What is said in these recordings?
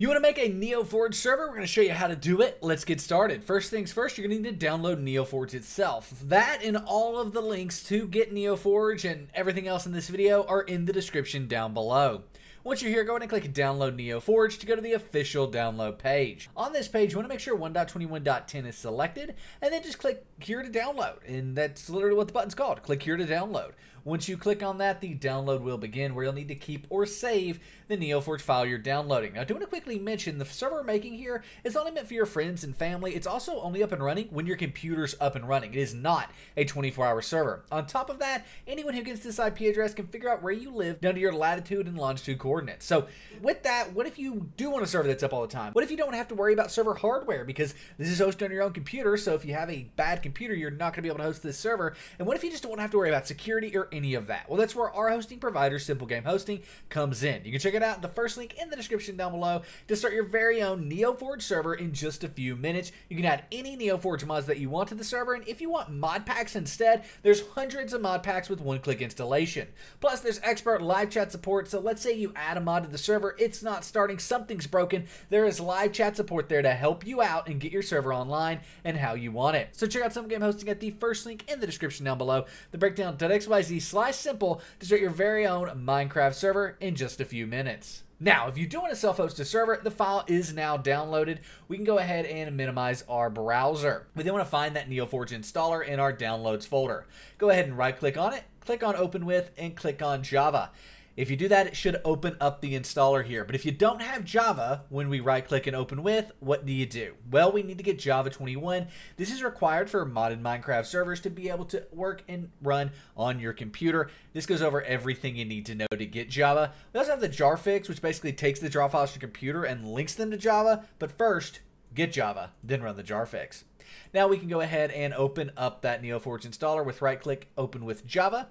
You want to make a NeoForge server? We're going to show you how to do it. Let's get started. First things first, you're going to need to download NeoForge itself. That and all of the links to get NeoForge and everything else in this video are in the description down below. Once you're here, go ahead and click Download NeoForge to go to the official download page. On this page, you want to make sure 1.21.10 is selected, and then just click here to download. And that's literally what the button's called. Click here to download. Once you click on that, the download will begin where you'll need to keep or save the NeoForge file you're downloading. Now, I do want to quickly mention the server making here is only meant for your friends and family. It's also only up and running when your computer's up and running. It is not a 24-hour server. On top of that, anyone who gets this IP address can figure out where you live down to your latitude and longitude coordinates. So with that, what if you do want a server that's up all the time? What if you don't have to worry about server hardware because this is hosted on your own computer, so if you have a bad computer, you're not going to be able to host this server. And what if you just don't want to have to worry about security or any of that? Well, that's where our hosting provider, Simple Game Hosting, comes in. You can check it out in the first link in the description down below to start your very own NeoForge server in just a few minutes. You can add any NeoForge mods that you want to the server, and if you want mod packs instead, there's hundreds of mod packs with one-click installation. Plus, there's expert live chat support, so let's say you add a mod to the server, it's not starting, something's broken, there is live chat support there to help you out and get your server online and how you want it. So check out Simple Game Hosting at the first link in the description down below, the breakdown.xyz slash simple to start your very own Minecraft server in just a few minutes. Now, if you do want to self-host a server, the file is now downloaded. We can go ahead and minimize our browser. We then want to find that NeoForge installer in our downloads folder. Go ahead and right-click on it, click on Open With, and click on Java. If you do that, it should open up the installer here. But if you don't have Java, when we right click and open with, what do you do? Well, we need to get Java 21. This is required for modded Minecraft servers to be able to work and run on your computer. This goes over everything you need to know to get Java. We also have the Jarfix, which basically takes the jar files to your computer and links them to Java. But first, get Java, then run the Jarfix. Now we can go ahead and open up that NeoForge installer with right click, open with Java.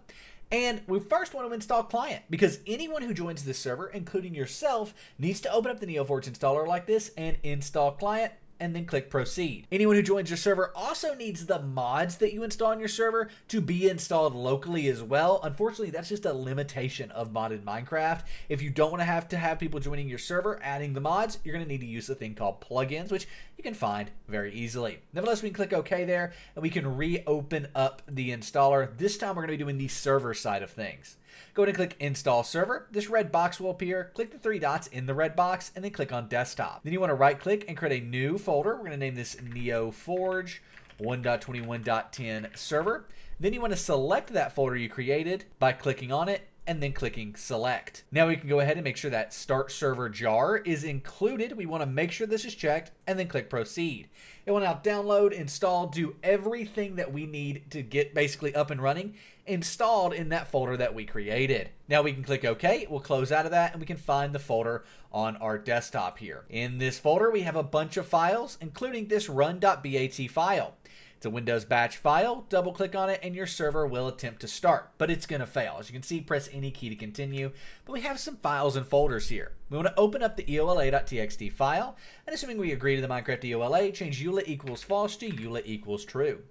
And we first want to install client because anyone who joins this server, including yourself, needs to open up the NeoForge installer like this and install client and then click proceed. Anyone who joins your server also needs the mods that you install on your server to be installed locally as well. Unfortunately, that's just a limitation of modded Minecraft. If you don't want to have to have people joining your server adding the mods, you're going to need to use a thing called plugins, which you can find very easily. Nevertheless, we can click OK there and we can reopen up the installer. This time we're going to be doing the server side of things. Go ahead and click Install Server. This red box will appear. Click the three dots in the red box and then click on Desktop. Then you want to right click and create a new folder. We're going to name this NeoForge 1.21.10 server. Then you want to select that folder you created by clicking on it and then clicking select. Now we can go ahead and make sure that start server jar is included. We want to make sure this is checked and then click proceed. It will now download, install, do everything that we need to get basically up and running installed in that folder that we created. Now we can click OK, we'll close out of that and we can find the folder on our desktop here. In this folder we have a bunch of files including this run.bat file. It's a Windows batch file. Double click on it and your server will attempt to start, but it's going to fail. As you can see, press any key to continue. But we have some files and folders here. We want to open up the eula.txt file, and assuming we agree to the Minecraft EULA, change eula equals false to eula equals true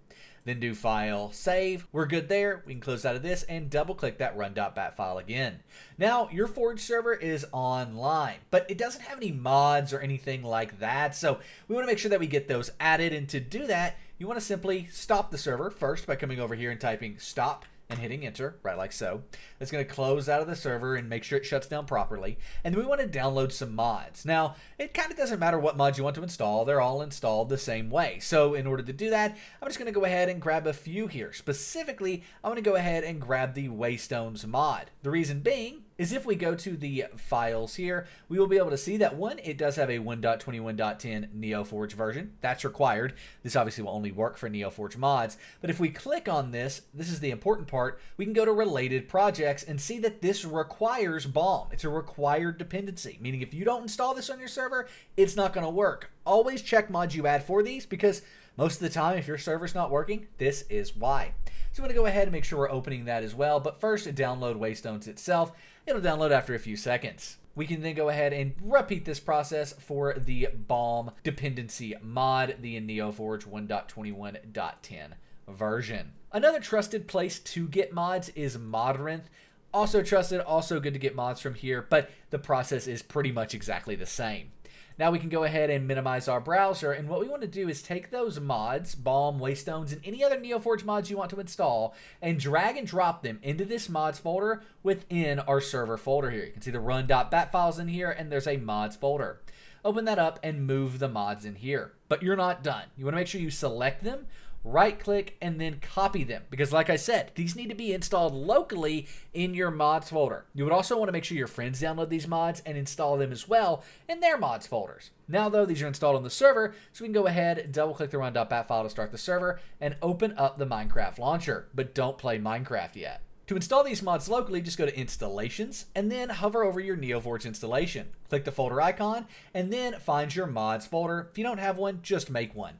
then do file save. We're good there. We can close out of this and double click that run.bat file again. Now your Forge server is online, but it doesn't have any mods or anything like that. So we want to make sure that we get those added. And to do that, you want to simply stop the server first by coming over here and typing stop and hitting enter, right like so. It's going to close out of the server and make sure it shuts down properly. And then we want to download some mods. Now, it kind of doesn't matter what mods you want to install. They're all installed the same way. So in order to do that, I'm just going to go ahead and grab a few here. Specifically, I want to go ahead and grab the Waystones mod. The reason being is if we go to the files here, we will be able to see that one, it does have a 1.21.10 NeoForge version. That's required. This obviously will only work for NeoForge mods. But if we click on this, this is the important part, we can go to related projects and see that this requires BALM. It's a required dependency, meaning if you don't install this on your server, it's not going to work. Always check mods you add for these because most of the time, if your server's not working, this is why. So I'm going to go ahead and make sure we're opening that as well. But first, download Waystones itself. It'll download after a few seconds. We can then go ahead and repeat this process for the BALM dependency mod, the NeoForge 1.21.10 version. Another trusted place to get mods is Modrinth. Also trusted, also good to get mods from here, but the process is pretty much exactly the same. Now we can go ahead and minimize our browser. And what we want to do is take those mods, Balm, Waystones, and any other NeoForge mods you want to install, and drag and drop them into this mods folder within our server folder here. You can see the run.bat files in here, and there's a mods folder. Open that up and move the mods in here. But you're not done. You want to make sure you select them right click and then copy them. Because like I said these need to be installed locally in your mods folder. You would also want to make sure your friends download these mods and install them as well in their mods folders. Now though these are installed on the server so we can go ahead and double click the run.bat file to start the server and open up the Minecraft launcher. But don't play Minecraft yet to install these mods locally, just go to Installations and then hover over your NeoForge installation. Click the folder icon and then find your mods folder. If you don't have one, just make one.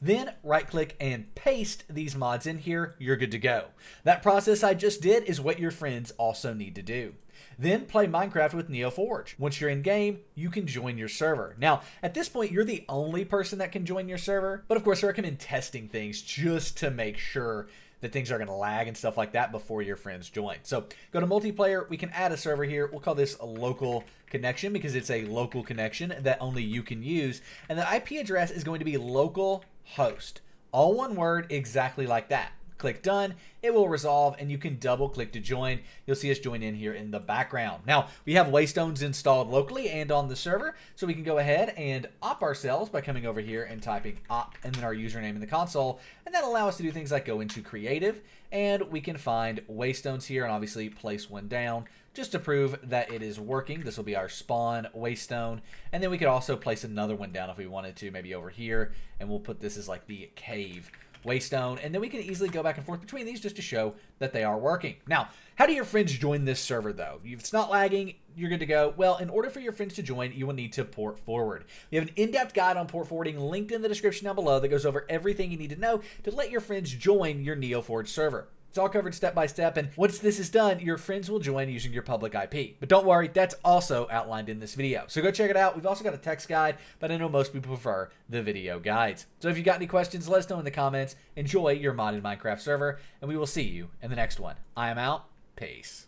Then right click and paste these mods in here, you're good to go. That process I just did is what your friends also need to do. Then play Minecraft with NeoForge. Once you're in game, you can join your server. Now, at this point, you're the only person that can join your server, but of course, I recommend testing things just to make sure that things are going to lag and stuff like that before your friends join. So go to multiplayer. We can add a server here. We'll call this a local connection because it's a local connection that only you can use. And the IP address is going to be local host. All one word, exactly like that. Click done, it will resolve and you can double click to join. You'll see us join in here in the background. Now, we have Waystones installed locally and on the server, so we can go ahead and op ourselves by coming over here and typing op and then our username in the console, and that'll allow us to do things like go into creative, and we can find Waystones here and obviously place one down just to prove that it is working. This will be our spawn waystone. And then we could also place another one down if we wanted to, maybe over here. And we'll put this as like the cave waystone. And then we can easily go back and forth between these just to show that they are working. Now, how do your friends join this server though? If it's not lagging, you're good to go. Well, in order for your friends to join, you will need to port forward. We have an in-depth guide on port forwarding linked in the description down below that goes over everything you need to know to let your friends join your NeoForge server. It's all covered step by step, and once this is done, your friends will join using your public IP. But don't worry, that's also outlined in this video. So go check it out. We've also got a text guide, but I know most people prefer the video guides. So if you've got any questions, let us know in the comments. Enjoy your modded Minecraft server, and we will see you in the next one. I am out. Peace.